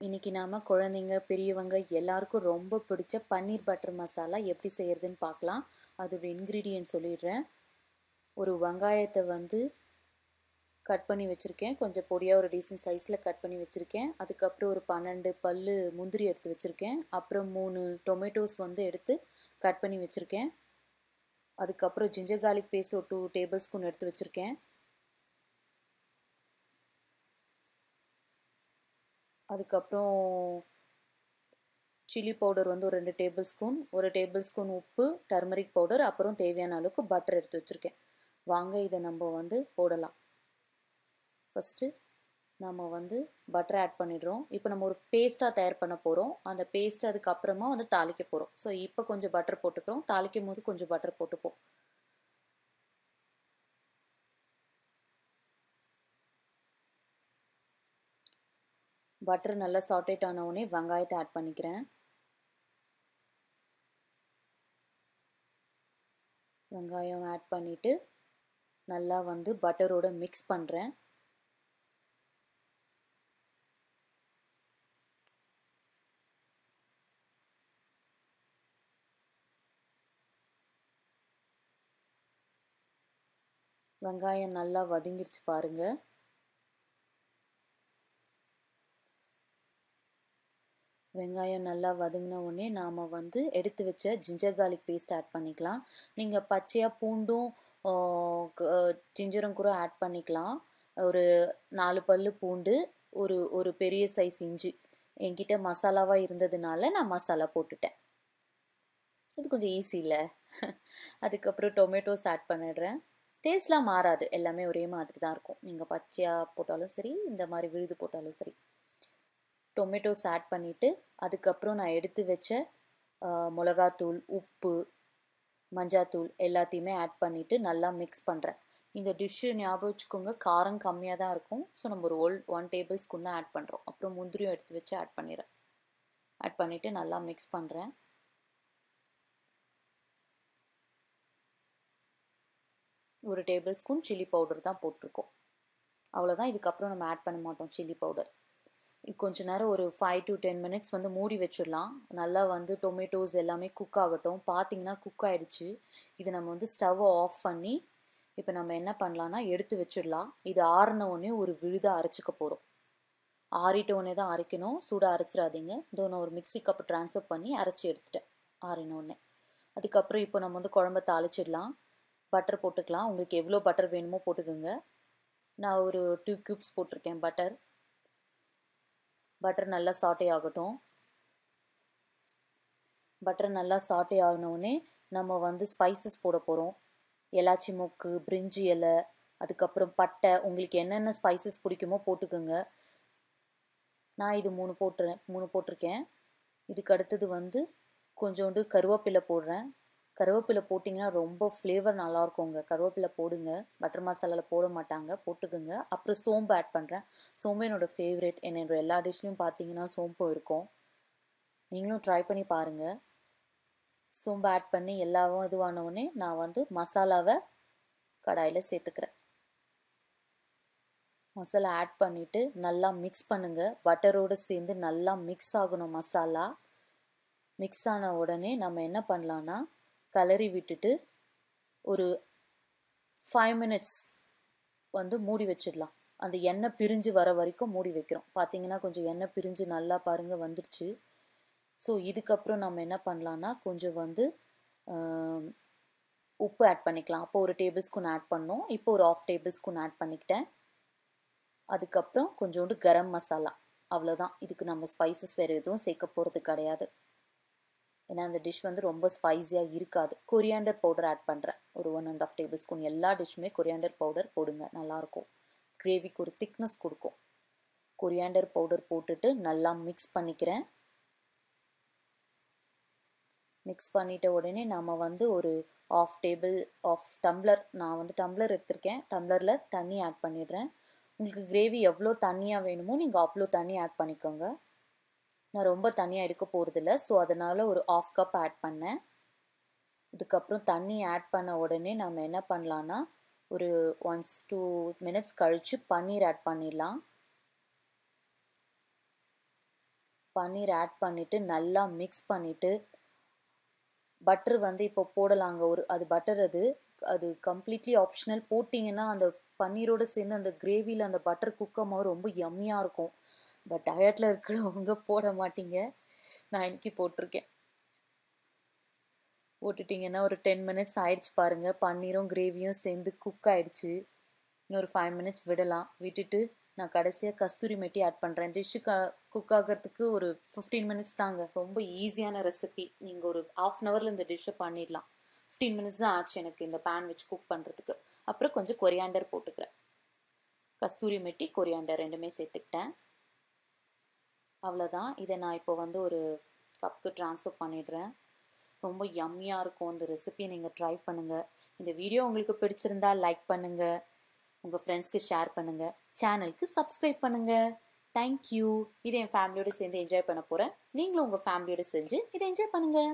இன்னைக்கு நாம குழந்தைங்க பெரியவங்க எல்லாருக்கும் ரொம்ப பிடிச்ச பன்னீர் பட்டர் மசாலா எப்படி செய்யறதுன்னு பார்க்கலாம். அதோட இன்க்ரீடியன்ட் சொல்லிடுறேன். ஒரு வெங்காயத்தை வந்து கட் பண்ணி வச்சுருக்கேன். கொஞ்சம் பொடியாக ஒரு டீசன்ட் சைஸில் கட் பண்ணி வச்சுருக்கேன். அதுக்கப்புறம் ஒரு பன்னெண்டு பல் முந்திரி எடுத்து வச்சுருக்கேன். அப்புறம் மூணு டொமேட்டோஸ் வந்து எடுத்து கட் பண்ணி வச்சுருக்கேன். அதுக்கப்புறம் ஜிஞ்சர் கார்லிக் பேஸ்ட் ஒரு டூ டேபிள் ஸ்பூன் எடுத்து வச்சுருக்கேன். அதுக்கப்புறம் சில்லி பவுடர் வந்து ஒரு ரெண்டு டேபிள் ஸ்பூன் ஒரு டேபிள் ஸ்பூன் உப்பு டர்மரிக் பவுடர் அப்புறம் தேவையான அளவுக்கு பட்டர் எடுத்து வச்சுருக்கேன். வாங்க இதை நம்ம வந்து போடலாம். ஃபஸ்ட்டு நம்ம வந்து பட்டர் ஆட் பண்ணிடுறோம். இப்போ நம்ம ஒரு பேஸ்ட்டாக தயார் பண்ண போகிறோம் அந்த பேஸ்ட் அதுக்கப்புறமா வந்து தாளிக்க போகிறோம் ஸோ இப்போ கொஞ்சம் பட்டர் போட்டுக்கிறோம். தாளிக்கும் போது கொஞ்சம் பட்டர் போட்டுப்போம். பட்டர் நல்லா சாட்டேட் ஆன உடனே வெங்காயத்தை ஆட் பண்ணிக்கிறேன். வெங்காயம் ஆட் பண்ணிவிட்டு நல்லா வந்து பட்டரோட மிக்ஸ் பண்ணுறேன் வெங்காயம் நல்லா வதங்கிருச்சு பாருங்கள் வெங்காயம் நல்லா வதங்கின உடனே நாம் வந்து எடுத்து வச்ச ஜிஞ்சர் கார்லிக் பேஸ்ட் ஆட் பண்ணிக்கலாம். நீங்கள் பச்சையாக பூண்டும் ஜிஞ்சரும் கூட ஆட் பண்ணிக்கலாம். ஒரு நாலு பல் பூண்டு ஒரு ஒரு பெரிய சைஸ் இஞ்சி. என்கிட்ட மசாலாவாக இருந்ததுனால நான் மசாலா போட்டுட்டேன். இது கொஞ்சம் ஈஸி இல்லை. அதுக்கப்புறம் டொமேட்டோஸ் ஆட் பண்ணிடுறேன். டேஸ்ட்லாம் மாறாது. எல்லாமே ஒரே மாதிரி தான் இருக்கும். நீங்கள் பச்சையாக போட்டாலும் சரி இந்த மாதிரி விழுது போட்டாலும் சரி. டொமேட்டோஸ் ஆட் பண்ணிவிட்டு அதுக்கப்புறம் நான் எடுத்து வச்ச மிளகாத்தூள் உப்பு மஞ்சாத்தூள் எல்லாத்தையுமே ஆட் பண்ணிவிட்டு நல்லா மிக்ஸ் பண்ணுறேன் இந்த டிஷ்ஷு ஞாபகம் வச்சுக்கோங்க காரம் கம்மியாக தான் இருக்கும். ஸோ நம்ம ஒரு ஒல் ஒன் டேபிள் ஸ்பூன் தான் ஆட் பண்ணுறோம் அப்புறம் முந்திரியும் எடுத்து வச்சு ஆட் பண்ணிடுறேன். ஆட் பண்ணிவிட்டு நல்லா மிக்ஸ் பண்ணுறேன் ஒரு டேபிள் ஸ்பூன் சில்லி பவுடர் தான் போட்டிருக்கோம். அவ்வளோதான் இதுக்கப்புறம் நம்ம ஆட் பண்ண மாட்டோம் சில்லி பவுடர் கொஞ்ச நேரம் ஒரு ஃபைவ் டு டென் மினிட்ஸ் வந்து மூடி வச்சிடலாம். நல்லா வந்து டொமேட்டோஸ் எல்லாமே குக் ஆகட்டும். பார்த்தீங்கன்னா குக் ஆகிடுச்சு இது நம்ம வந்து ஸ்டவ்வை ஆஃப் பண்ணி இப்போ நம்ம என்ன பண்ணலான்னா எடுத்து வச்சிடலாம். இது ஆறினவுடனே ஒரு விழுதாக அரைச்சிக்க போகிறோம் ஆறிட்ட உடனே தான் அரைக்கணும். சூடாக அரைச்சிடாதீங்க. இதோ நான் ஒரு மிக்சி கப் ட்ரான்ஸ்ஃபர் பண்ணி அரைச்சி எடுத்துட்டேன். ஆறின அதுக்கப்புறம் இப்போ நம்ம வந்து குழம்ப தாளிச்சிடலாம். பட்டர் போட்டுக்கலாம். உங்களுக்கு எவ்வளோ பட்டர் வேணுமோ போட்டுக்கோங்க. நான் ஒரு டூ க்யூப்ஸ் போட்டிருக்கேன் பட்டர் பட்டர் நல்லா சாட்டே ஆகட்டும். பட்டர் நல்லா சாட்டே ஆகினோடனே நம்ம வந்து ஸ்பைசஸ் போட போகிறோம் எலாச்சி மூக்கு பிரிஞ்சி இலை அதுக்கப்புறம் பட்டை உங்களுக்கு என்னென்ன ஸ்பைசஸ் பிடிக்குமோ போட்டுக்கோங்க. நான் இது மூணு போட்டுறேன் மூணு போட்டிருக்கேன். இதுக்கு அடுத்தது வந்து கொஞ்சோண்டு கருவேப்பிலை போடுறேன். கருவேப்பிலை போட்டிங்கன்னா ரொம்ப ஃப்ளேவர் நல்லாயிருக்குங்க. கருவேப்பிலை போடுங்க. பட்டர் மசாலாவில் போட மாட்டாங்க. போட்டுக்குங்க. அப்புறம் சோம்பு ஆட் பண்ணுறேன் சோம்பு என்னோடய ஃபேவரட் என்னோட எல்லா டிஷ்லையும் பார்த்தீங்கன்னா சோம்பு இருக்கும். நீங்களும் ட்ரை பண்ணி பாருங்கள் சோம்பு ஆட் பண்ணி எல்லாவும் இதுவானவுடனே நான் வந்து மசாலாவை கடாயில் சேர்த்துக்கிறேன். மசாலா ஆட் பண்ணிவிட்டு நல்லா மிக்ஸ் பண்ணுங்கள் பட்டரோடு சேர்ந்து நல்லா மிக்ஸ் ஆகணும் மசாலா மிக்ஸ் ஆன உடனே நம்ம என்ன பண்ணலான்னா கலரி விட்டுட்டு ஒரு ஃபைவ் மினிட்ஸ் வந்து மூடி வச்சிடலாம். அந்த எண்ணெய் பிரிஞ்சு வர வரைக்கும் மூடி வைக்கிறோம். பார்த்தீங்கன்னா கொஞ்சம் எண்ணெய் பிரிஞ்சு நல்லா பாருங்கள் வந்துருச்சு. ஸோ இதுக்கப்புறம் நம்ம என்ன பண்ணலான்னா கொஞ்சம் வந்து உப்பு ஆட் பண்ணிக்கலாம். அப்போ ஒரு டேபிள் ஸ்பூன் ஆட் பண்ணோம். இப்போ ஒரு ஆஃப் டேபிள் ஸ்பூன் ஆட் பண்ணிக்கிட்டேன். அதுக்கப்புறம் கொஞ்சோண்டு கரம் மசாலா. அவ்வளோதான் இதுக்கு நம்ம ஸ்பைசஸ் வேறு எதுவும் சேர்க்க போகிறது கிடையாது. ஏன்னா அந்த டிஷ் வந்து ரொம்ப ஸ்பைஸியாக இருக்காது. கொரியாண்டர் பவுடர் ஆட் பண்ணுறேன் ஒரு one and half tablespoon எல்லா டிஷ்ஷுமே கொரியாண்டர் பவுடர் போடுங்க. நல்லாயிருக்கும் கிரேவிக்கு ஒரு திக்னஸ் கொடுக்கும். கொரியாண்டர் பவுடர் போட்டுட்டு நல்லா மிக்ஸ் பண்ணிக்கிறேன். மிக்ஸ் பண்ணிட்ட உடனே நம்ம வந்து ஒரு ஆஃப் டேபிள் ஆஃப் டம்ளர் நான் வந்து டம்ளர் எடுத்திருக்கேன். டம்ளரில் தண்ணி ஆட் பண்ணிடுறேன். உங்களுக்கு கிரேவி எவ்வளோ தண்ணியாக வேணுமோ நீங்கள் அவ்வளோ தண்ணி ஆட் பண்ணிக்கோங்க. நான் ரொம்ப தண்ணியாக எடுக்க போகிறதில்ல ஸோ அதனால் ஒரு ஆஃப் கப் ஆட் பண்ணேன். இதுக்கப்புறம் தண்ணி ஆட் பண்ண உடனே நம்ம என்ன பண்ணலான்னா ஒரு ஒன்ஸ் டூ மினிட்ஸ் கழித்து பன்னீர் ஆட் பண்ணிடலாம். பன்னீர் ஆட் பண்ணிவிட்டு நல்லா மிக்ஸ் பண்ணிவிட்டு பட்டர் வந்து இப்போ போடலாங்க. ஒரு அது பட்டர் அது அது கம்ப்ளீட்லி ஆப்ஷனல் போட்டிங்கன்னா அந்த பன்னீரோடு சேர்ந்து அந்த கிரேவியில் அந்த பட்டர் குக்கம் ரொம்ப எம்மியாக இருக்கும். பட் டயட்டில் இருக்கிறவங்க போட மாட்டீங்க. நான் இன்னைக்கு போட்டிருக்கேன். போட்டுட்டிங்கன்னா ஒரு டென் மினிட்ஸ் ஆயிடுச்சு பாருங்கள் பன்னீரும் கிரேவியும் சேர்ந்து குக் ஆயிடுச்சு. இன்னொரு ஃபைவ் மினிட்ஸ் விடலாம். விட்டுட்டு நான் கடைசியாக கஸ்தூரி மெட்டி ஆட் பண்ணுறேன் டிஷ்ஷு க குக் ஆகிறதுக்கு ஒரு ஃபிஃப்டீன் மினிட்ஸ் தாங்க. ரொம்ப ஈஸியான ரெசிபி நீங்கள் ஒரு ஆஃப் அன் ஹவரில் இந்த டிஷ்ஷை பண்ணிடலாம். ஃபிஃப்டீன் மினிட்ஸ் தான் ஆச்சு எனக்கு இந்த பேன் வச்சு குக் பண்ணுறதுக்கு அப்புறம் கொஞ்சம் கொரியாண்டர் போட்டுக்கிறேன். கஸ்தூரி மெட்டி கொரியாண்டர் ரெண்டுமே சேர்த்துக்கிட்டேன். அவ்வளோதான் இதை நான் இப்போ வந்து ஒரு கப்புக்கு ட்ரான்ஸ்ஃபர் பண்ணிடுறேன். ரொம்ப யம்மியாக இருக்கும் இந்த ரெசிபியை நீங்கள் ட்ரை பண்ணுங்கள் இந்த வீடியோ உங்களுக்கு பிடிச்சிருந்தா லைக் பண்ணுங்கள் உங்கள் ஃப்ரெண்ட்ஸ்க்கு ஷேர் பண்ணுங்கள் சேனலுக்கு சப்ஸ்கிரைப் பண்ணுங்கள் தேங்க்யூ இதை என் ஃபேமிலியோடு சேர்ந்து என்ஜாய் பண்ண போகிறேன் நீங்களும் உங்கள் ஃபேமிலியோடு செஞ்சு இதை என்ஜாய் பண்ணுங்கள்